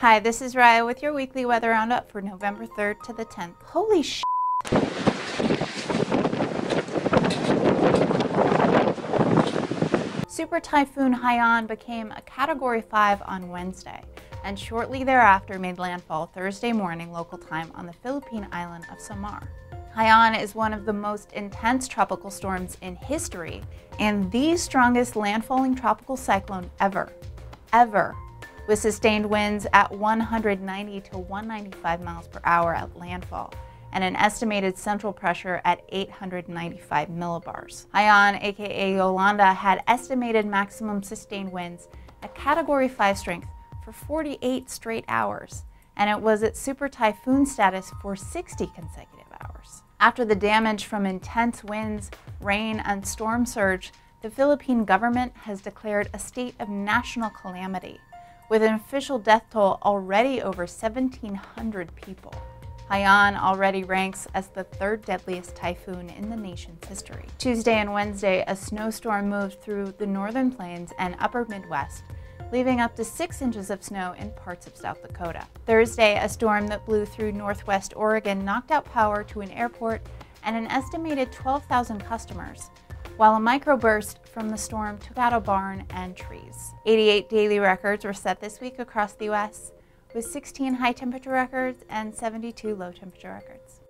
Hi, this is Riah with your weekly weather roundup for November 3rd to the 10th. Holy sh! Super Typhoon Haiyan became a Category 5 on Wednesday and shortly thereafter made landfall Thursday morning local time on the Philippine island of Samar. Haiyan is one of the most intense tropical storms in history and the strongest landfalling tropical cyclone ever. Ever with sustained winds at 190 to 195 miles per hour at landfall and an estimated central pressure at 895 millibars. Haiyan, aka Yolanda, had estimated maximum sustained winds at Category 5 strength for 48 straight hours, and it was at super typhoon status for 60 consecutive hours. After the damage from intense winds, rain, and storm surge, the Philippine government has declared a state of national calamity with an official death toll already over 1,700 people. Haiyan already ranks as the third deadliest typhoon in the nation's history. Tuesday and Wednesday, a snowstorm moved through the northern plains and upper Midwest, leaving up to six inches of snow in parts of South Dakota. Thursday, a storm that blew through northwest Oregon knocked out power to an airport and an estimated 12,000 customers, while a microburst from the storm took out a barn and trees. 88 daily records were set this week across the U.S., with 16 high temperature records and 72 low temperature records.